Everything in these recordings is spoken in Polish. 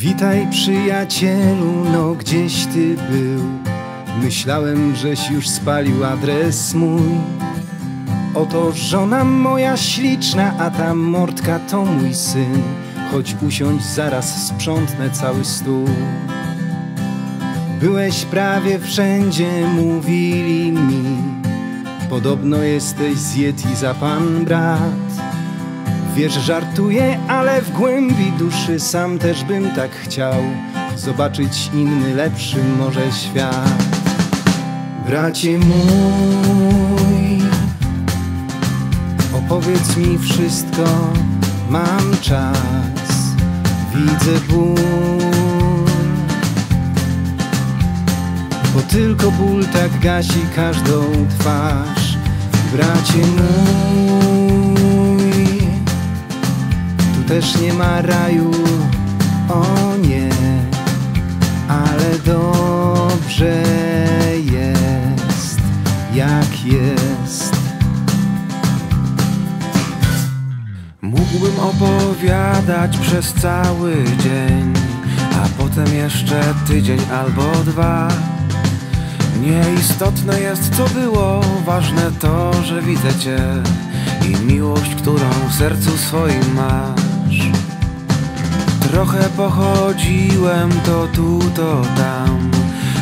Witaj przyjacielu, no gdzieś ty był? Myślałem, żeś już spalił adres mój. Oto żona moja śliczna, a ta mordka to mój syn. Chodź usiądź, zaraz sprzątnę cały stół. Byłeś prawie wszędzie, mówili mi. Podobno jesteś z Yeti za pan brat Wiesz, żartuję, ale w głębi duszy sam też bym tak chciał Zobaczyć inny, lepszy może świat. Bracie mój Opowiedz mi wszystko, mam czas. Widzę ból Bo tylko ból tak gasi każdą twarz. Bracie mój też nie ma raju, o nie Ale dobrze jest, jak jest Mógłbym opowiadać przez cały dzień, a potem jeszcze tydzień albo dwa. Nieistotne jest co było, ważne to, że widzę Cię i miłość, którą w sercu swoim masz. Trochę pochodziłem to tu, to tam,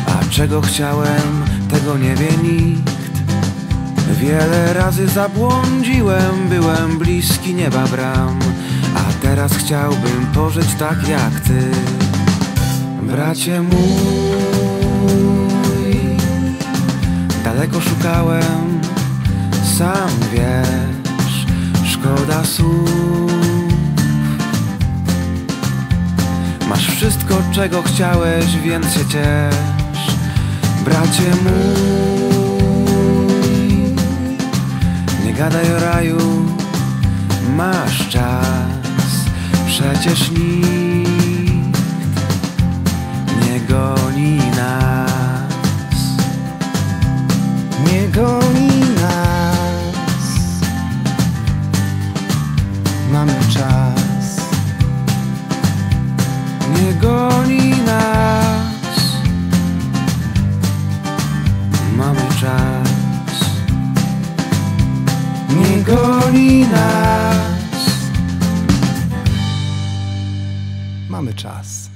a czego chciałem, tego nie wie nikt. Wiele razy zabłądziłem, byłem bliski nieba bram, a teraz chciałbym pożyć tak jak Ty. Bracie mój, daleko szukałem, sam wiesz, szkoda słów. Masz wszystko, czego chciałeś, więc się ciesz, bracie mój. Nie gadaj o raju, masz czas, przecież nikt nie goni nas. Nie goni nas Mamy czas goni nas. Mamy czas